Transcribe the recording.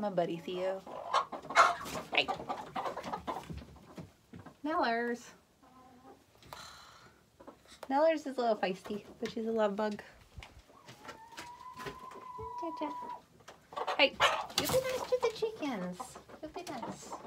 my buddy Theo. Hey. Mellers. Mellers is a little feisty, but she's a love bug. Hey, you'll be nice to the chickens. You'll be nice.